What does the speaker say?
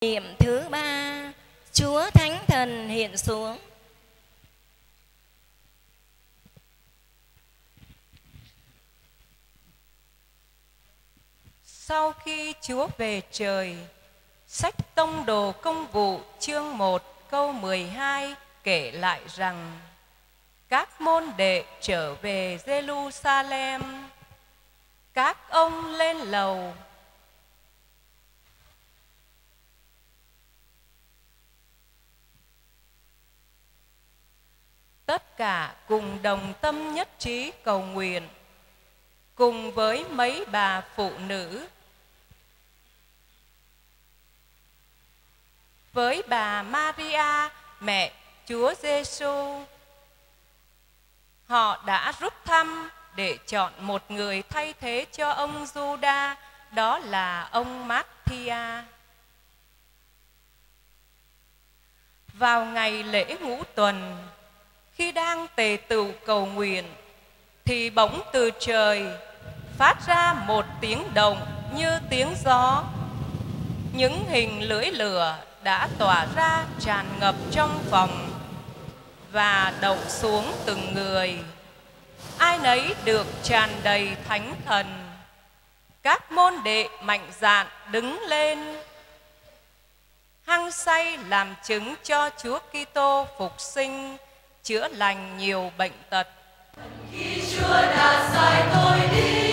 Niệm thứ ba, Chúa Thánh Thần hiện xuống. Sau khi Chúa về trời, sách Tông Đồ Công vụ chương 1 câu 12 kể lại rằng các môn đệ trở về Jerusalem. Các ông lên lầu tất cả cùng đồng tâm nhất trí cầu nguyện cùng với mấy bà phụ nữ. Với bà Maria, mẹ Chúa Giêsu họ đã rút thăm để chọn một người thay thế cho ông Juda đó là ông Matthia. Vào ngày lễ ngũ tuần khi đang tề tựu cầu nguyện, thì bỗng từ trời phát ra một tiếng động như tiếng gió. Những hình lưỡi lửa đã tỏa ra tràn ngập trong phòng và đậu xuống từng người. Ai nấy được tràn đầy thánh thần. Các môn đệ mạnh dạn đứng lên, hăng say làm chứng cho Chúa Kitô phục sinh chữa lành nhiều bệnh tật. Khi Chúa đã sai tôi đi,